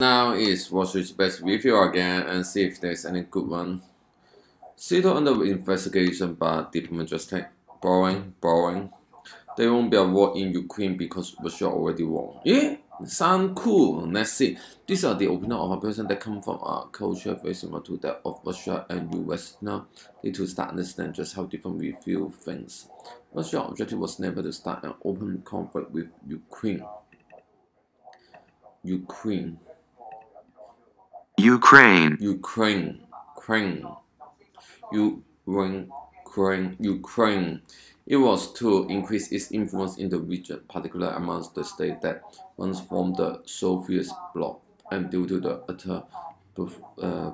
Now is Wallstreetbets review again and see if there's any good one. Still under investigation, but diplomat just take boring, boring. There won't be a war in Ukraine because Russia already won. Yeah, sound cool. Let's see. These are the opinion of a person that come from a culture very similar to that of Russia and US. Now, need to start understand just how different we view things. Russia's objective was never to start an open conflict with Ukraine. Ukraine. Ukraine, Ukraine, Ukraine, Ukraine, Ukraine, Ukraine. It was to increase its influence in the region, particularly amongst the states that once formed the Soviet bloc, and due to the utter uh,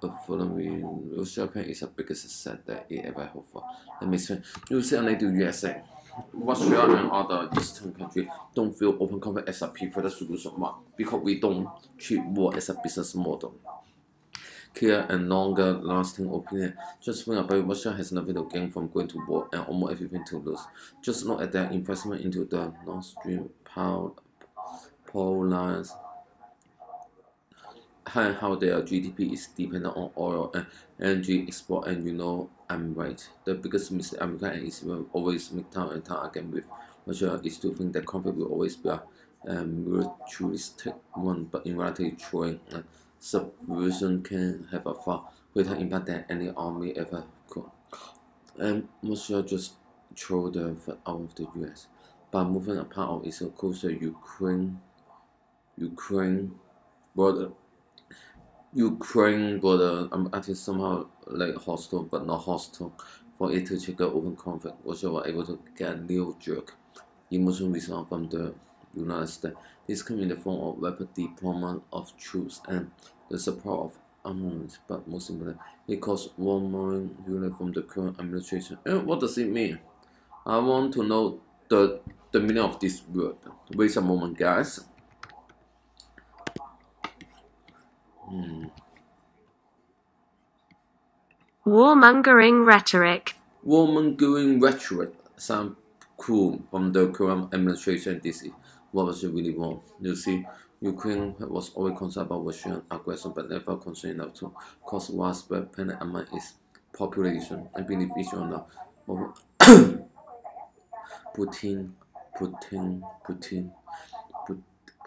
performance, Japan is the biggest success that it ever hoped for. Let me explain. You only the USA. Russia and other Eastern countries don't feel open conflict as a preferred solution because we don't treat war as a business model. Clear and longer lasting opinion. Just think about Russia has nothing to gain from going to war and almost everything to lose. Just look at their investment into the Nord Stream power, power lines and how their GDP is dependent on oil and energy export and you know I'm right. The biggest mistake America and Israel always make time and time again with Russia is to think that conflict will always be a um, one, but in reality, uh, subversion can have a far greater impact than any army ever could. And Russia just throw the out of the US by moving a part of its coastal Ukraine, Ukraine border Ukraine border um, I somehow like hostile but not hostile for it to trigger open conflict. Also were able to get a new jerk emotional response from the United States. This came in the form of rapid deployment of troops and the support of armaments, but most importantly, it caused one more unit from the current administration. And what does it mean? I want to know the the meaning of this word. Wait a moment, guys. Hmm. Warmongering rhetoric. Warmongering rhetoric sound cool from the current administration. This is what was really wrong. You see, Ukraine was always concerned about Russian aggression, but never concerned enough to cause widespread panic among its population I believe it's beneficial now. Putin, Putin, Putin,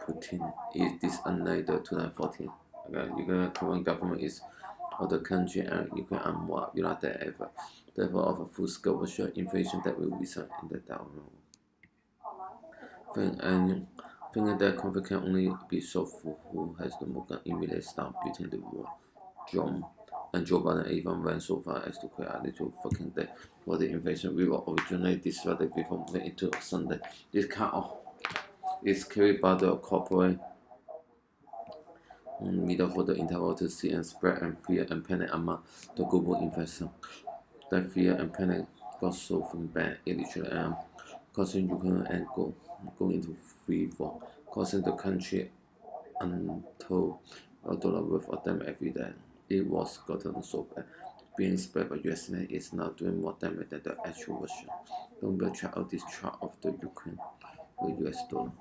Putin is this the 2014 Ukrainian current government is of the country and Ukraine are more united ever. Therefore, of a full-scale Russian invasion that will result in the downfall. And thinking that conflict can only be solved who has the most immediate start between the war. John and Joe Biden even went so far as to create a little fucking day for the invasion. We were originally disrupted before moving into Sunday. This kind of is carried by the corporate middle the interval to see and spread and fear and panic among the global investors. That fear and panic got so fucking bad, literally um, causing Ukraine and go, go into free fall, causing the country untold a dollar worth of them every day. It was gotten so bad. Being spread by US men is now doing more damage than the actual Russia. Don't be check out this chart of the Ukraine with US dollar.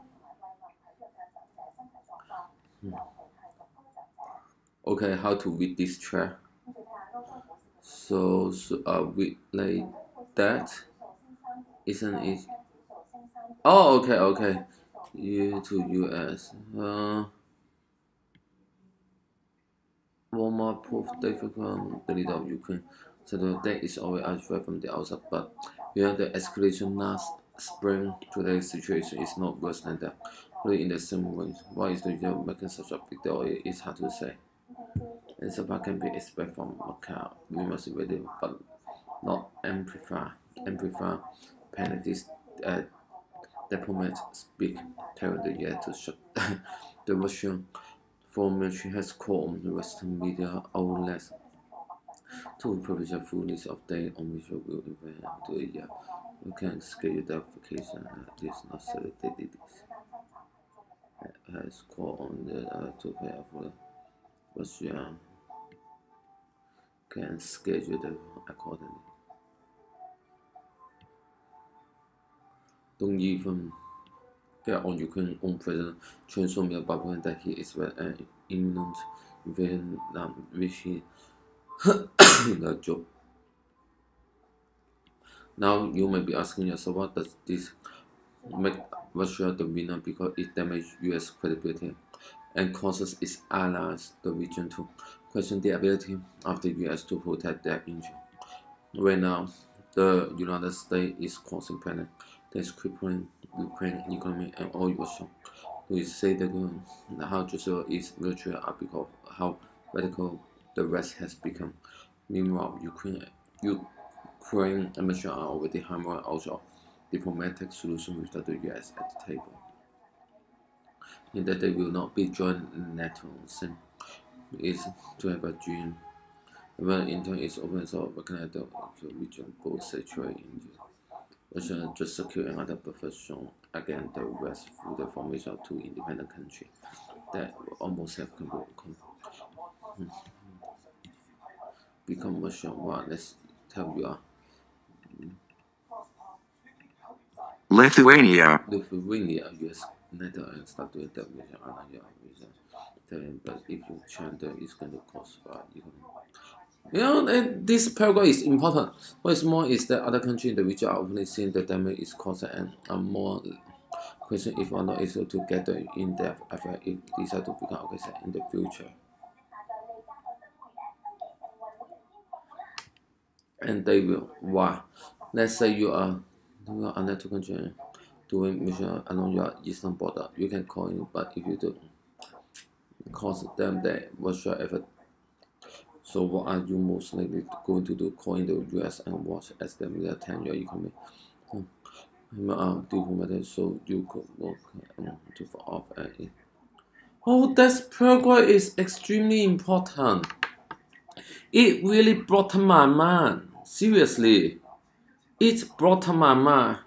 Hmm okay how to read this chart so, so uh we like that. Isn't it? Oh okay okay. U to US uh Walmart proof difficult the leader of Ukraine so the debt is always out from the outside but yeah the escalation last spring. Today's situation is not worse than that. Put in the same way why is the US making such a big deal? It's hard to say and support can be expected from must ready but not amplify amplify penalties uh, diplomats speak telling the year to shut the Russian ministry has called on the Western media outlets to provide a full list of days on which we will invite to a year. You can schedule the application at this not selected has called on the uh, to pay for Russia um, can schedule them accordingly. Don't even um, get on Ukraine's own president transformed the propaganda that he is an uh, imminent Vietnam, which he the job. Now you may be asking yourself, what does this make Russia the winner because it damages U.S. credibility and causes its allies, the region, to question the ability of the U.S. to protect their interests. Right now, the United States is causing panic that is crippling Ukraine economy and all Russia. We say that how Joseph is virtually because how radical the West has become. Meanwhile, Ukraine, Ukraine and Russia are already hammering out diplomatic solution with the US at the table. In that they will not be joined NATO, same is to have a dream. When Intel is open source, recognize the region both saturated in Russia just secure another profession against the West through the formation of two independent countries that almost have come, come, become Russia. Well, let's tell you. Uh, Lithuania. Lithuania, yes, Netherlands start doing that with reason. But if you change that, it's going to cost uh, you know, and this paragraph is important. What is more is that other countries in the region are openly seeing the damage is caused and are more question if or not able to get the in-depth effect if decide to become okay in the future. And they will. Why? Let's say you are you are under two country doing mission along your eastern border. You can call in, but if you do cause them that what's your effort so what are you most likely going to do? Call in the US and watch as the media attend your economy. Hmm. Uh, diplomatic so you could work um, to off and Oh, that program is extremely important. It really brought my mind. Seriously. It brought my mind.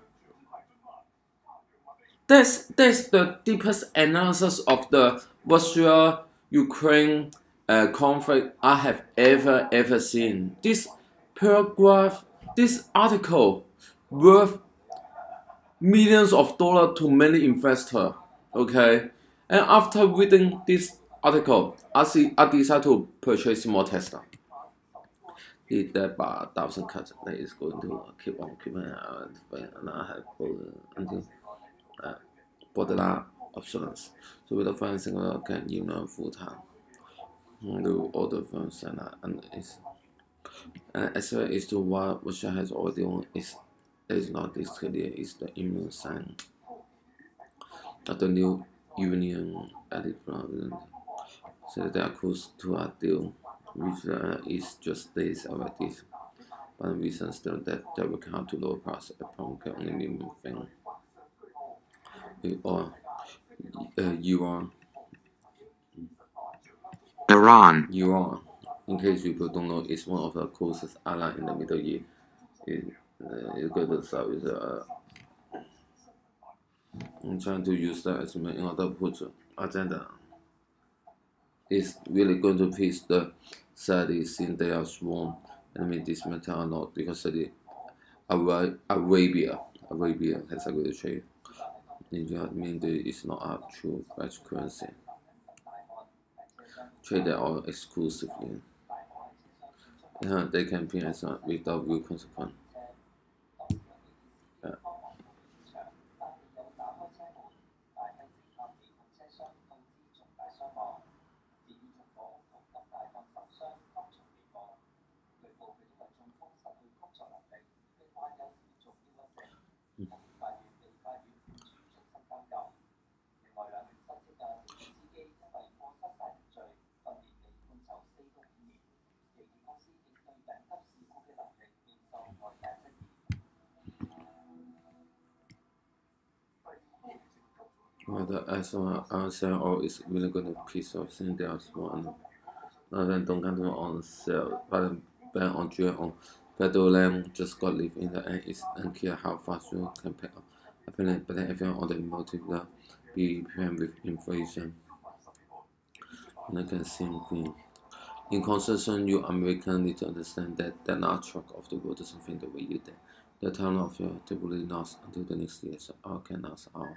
That's, that's the deepest analysis of the Russia Ukraine uh, conflict I have ever ever seen. This paragraph, this article, worth millions of dollars to many investors. Okay, and after reading this article, I see I decided to purchase more Tesla. Did that by thousand cuts that is going to keep on keeping on, and I have until uh, borderline obsolescence. So with the financing, I can even full time? Do films and, uh, and it's and as well as to what Russia has already won is is not this clear is the immune sign. Of the new union added president so they are close to a deal which uh, is just days of this. But reasons still that they will come to lower price upon only minimum thing or uh, you are Iran. Iran, in case people don't know, it's one of the closest allies in the Middle East. It, uh, it goes south uh, I'm trying to use that as my to put agenda. It's really going to please the Saudi since they are strong enemy this matter or not because Saudi Arabia Arabia has a good trade. It means it's not a true currency traded or exclusively. Yeah, they can be as without real consequence. The Aswan answer or is really good piece of thing there's one. Now don't come on sale, but ban on drill on federal land just got live in the end it's unclear how fast you can pay up. Apparently, but then everyone on the motive will be prepared with inflation. And I can see green. In conclusion, you Americans need to understand that the not track of the world doesn't think the way you did. The time of your totally lost until the next year, so all can last all.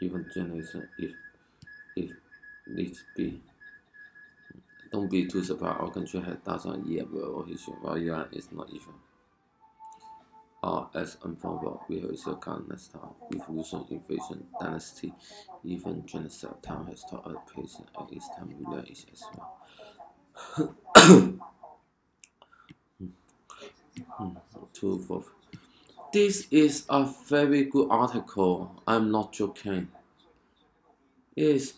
Even generation if if needs be. Don't be too surprised our country has thousands of years of history, while Iran is not even. Or as unfoldable, we have a countless time, revolution, invasion, dynasty, even genocide. Time has taught us patience, and it's time we learn it as well. Hmm. Hmm. Two fourth. This is a very good article. I'm not joking. It's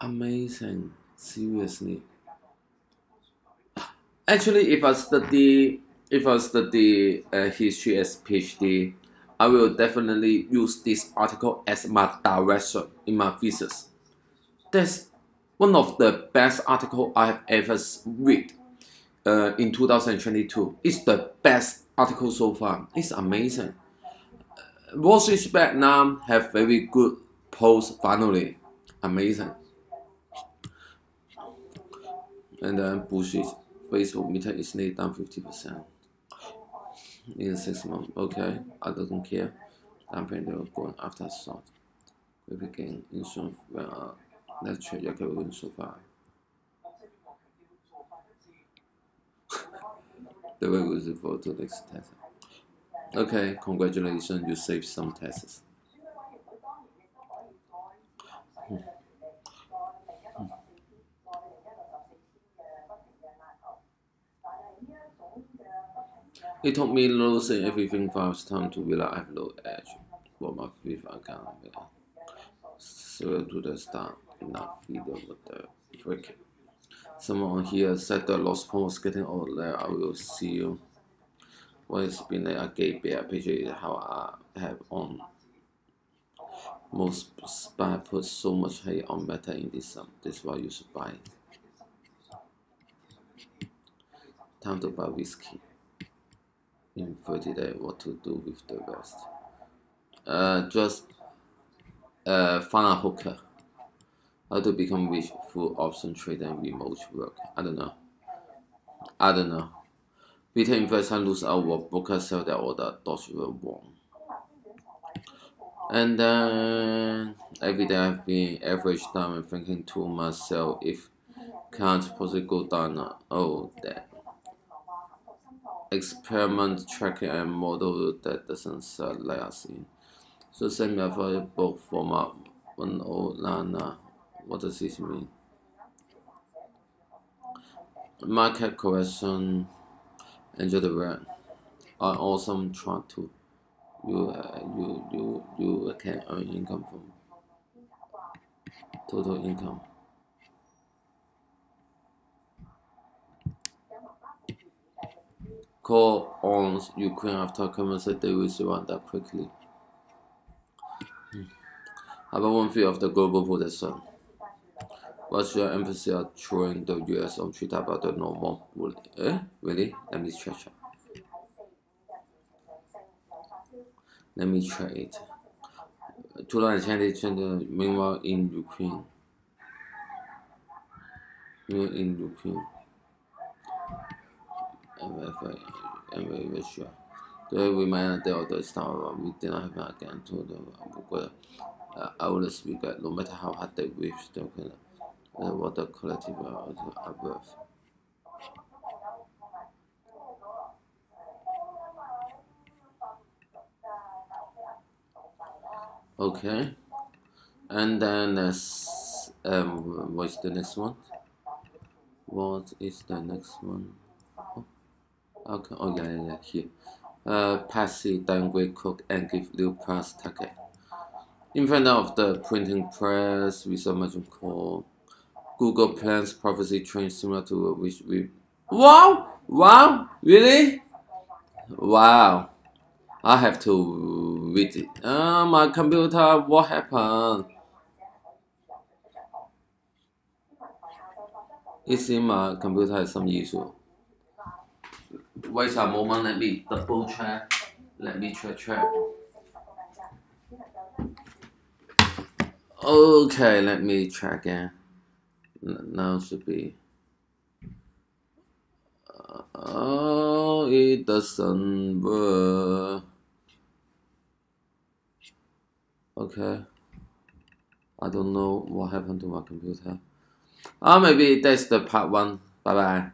amazing. Seriously. Actually, if I study if I study uh, history as PhD, I will definitely use this article as my direction in my thesis. That's one of the best article I have ever read uh, in 2022. It's the best article so far. It's amazing. Wall Street Vietnam have very good post finally. Amazing. And then Bush's Facebook meter is laid down 50% in six months. Okay, I don't care. I'm pretty going after salt. We begin insurance when uh, let's check your far. The way was for to next test. Okay, congratulations, you saved some tests. It took me losing everything first time to realize I have low edge for my fifth account. So to the start, not feed with the freak. Someone here said the lost point was getting older. I will see you. What has been a gay bear picture how I have on. Most spy put so much hate on meta in this um, this why you should buy. Time to buy whiskey in 30 days what to do with the rest. Uh, just uh, find a hooker. How to become rich through option trade and remote work. I don't know. I don't know. Retail investors lose out what brokers sell their order. Dodge will wrong. And then every day I've been average down and thinking to myself if can't possibly go down. Oh, that experiment tracking and model that doesn't sell legacy. So send me a for book format 109. What does this mean? Market correction, enjoy the run. Are awesome try to you uh, you you you can earn income from total income. call on Ukraine after Kremlin said they will surrender quickly. About one view of the global position. What's your emphasis on throwing the US on Twitter about the normal bully? Eh? Really? Let me check it. Let me try it. 2020, meanwhile in Ukraine. Meanwhile in Ukraine. MFA very sure. The reminder of the star we did not have again to the book uh, our speaker, no matter how hard they wish they can the collective are above. Okay, and then um, what's the next one? What is the next one? Okay, oh yeah, yeah, yeah, here. Uh, Passy, downgrade cook, and give new price target. In front of the printing press, we saw much call Google plans prophecy train similar to which we. Wow! Wow! Really? Wow! I have to read it. Uh, my computer, what happened? It seems my computer has some issue wait a moment, let me double check. Let me check check. Okay, let me check again. Now should be. Oh, it doesn't work. Okay. I don't know what happened to my computer. Ah, maybe that's the part one. Bye bye.